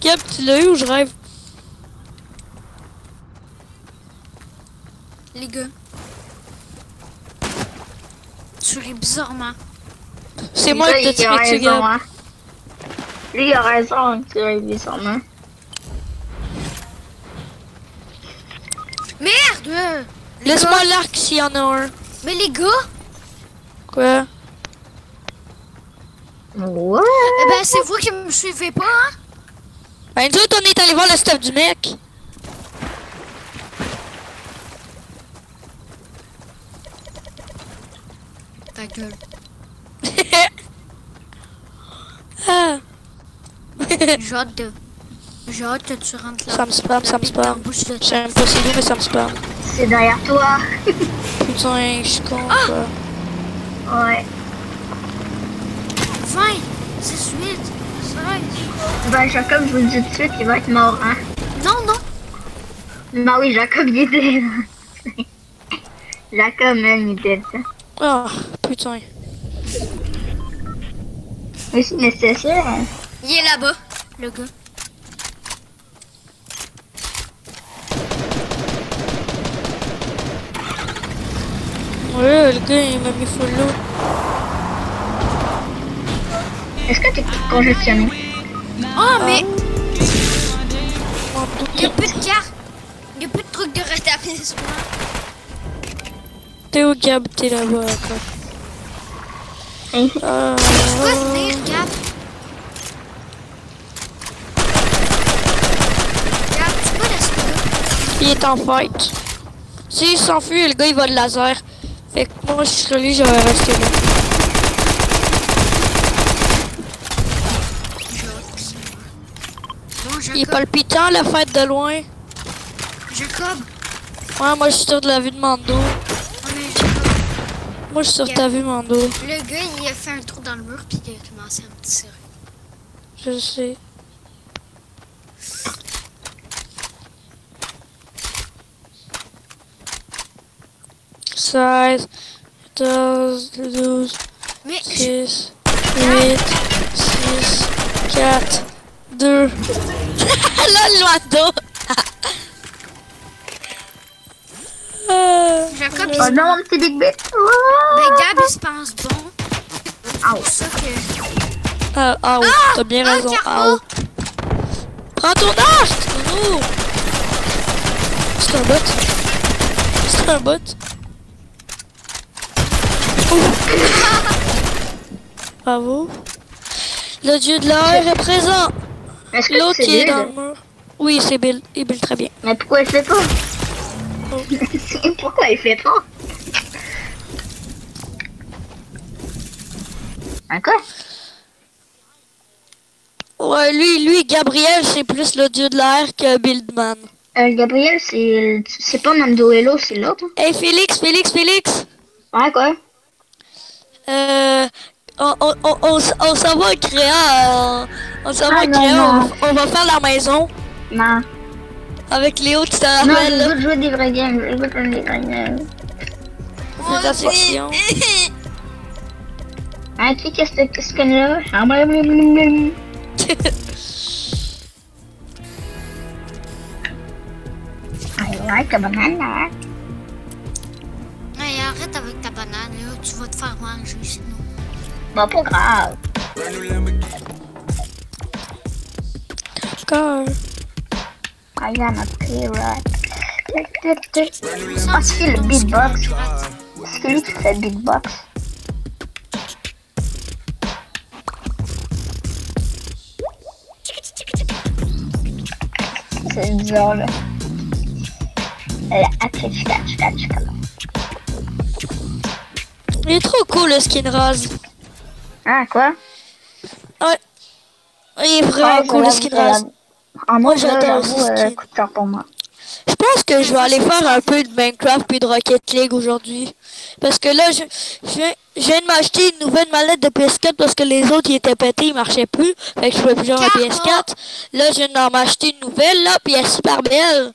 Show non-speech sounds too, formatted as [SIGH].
Gab, tu l'as eu ou je rêve? Les gars. Tu ris bizarrement. C'est moi qui t'ai dessus, raison, Gab. hein. Lui, il a raison, tu son nom. Merde! Les Laisse-moi l'arc s'il y en a un. Mais les gars, Quoi? Ouais. eh ben c'est vous qui me suivez pas, hein? Ben, nous autres, on est allé voir le stuff du mec. Ta gueule. [LAUGHS] ah, J'ai hâte de. J'ai hâte que tu rentres là. ça me spam, ça me spam. Je sais même pas c'est où, mais ça me spam. C'est derrière toi. Putain, je suis con, Ah! quoi. Ouais. 20, 18, 16. Ben, Jacob, je vous le dis tout de suite, il va être mort, hein? Non, non. Bah oui, Jacob, il là. [LAUGHS] Jacob, man, il là. Ah, putain. Mais c'est sûr, hein. Il est là-bas, le gars. Ouais, le gars, il m'a mis full low. Est-ce que t'es congestionné? Oh, mais En tout il n'y a cas, plus de cartes. Il n'y a plus de trucs de rétablissement. t'es où, Gab? T'es là-bas, quoi. Euh, Pourquoi venir, Gab? Il est en fight. S'il s'enfuit, le gars, il va de laser. Fait que moi, je serais lui, j'aurais resté là. Bon, Il est palpitant, la fête de loin. Jacob. Ouais, moi, je suis sur de la vue de Mando. Moi, je suis sur ta vue, Mando. Le gars, il a fait un trou dans le mur puis il a commencé à me tirer. Je sais. Douze, Mais je- six, huit, six, quatre, deux. [LAUGHS] Mando. Ah. Jacob, il Oh non, mon petit Big Bit. Ben, Gab, il se pense bon. Ah, C'est ça que... Ah, ah oui, Ah! t'as bien Ah, raison. Ah, oui. Prends ton arc! C'est un bot. C'est un bot. Bravo. Le dieu de l'air est présent. Est-ce que L'autre qui est dans le mur. Oui, c'est Bill. Il build très bien. Mais pourquoi il fait pas? Oh. [LAUGHS] Pourquoi il fait pas? Quoi Ouais, lui, lui, Gabriel, c'est plus le dieu de l'air que Buildman. euh, Gabriel, c'est c'est pas Mando Hello, c'est l'autre. hein? Hey, Félix, Félix, Félix! Ouais, quoi? Euh, on, on, on, on, s'en va créer, euh, on s'en va Ah, non, créer, non. on, on va faire la maison Non. avec Léo, tu te Non, rappelles, je veux jouer des vrais games. Je veux jouer des vrais games. on fait la section. Hein, qui qu'est-ce que qu'est-ce que [LAUGHS] là Ah, blablabla. I like a banana. Hey, arrête avec ta banane. Tu vas te faire manger sinon. Bon, pas grave. Car, I am a pirate. Ah, c'est le beatbox. C'est lui qui fait le beatbox? C'est bizarre, là. Atchika, atchika. il est trop cool le skin rose. Ah, quoi? Ouais, il est vraiment Ouais, cool le skin rose. Ah, moi, j'adore euh, coup de cœur pour moi. Je pense que je vais aller faire un peu de Minecraft puis de Rocket League aujourd'hui. Parce que là, je, je, viens, je viens de m'acheter une nouvelle mallette de PS4 parce que les autres, ils étaient pétés, ils marchaient plus. Fait que je pouvais plus jouer à Carreau. PS4. Là, je viens d'en m'acheter une nouvelle, là, puis elle est super belle.